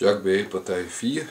Jacques B, partij 4.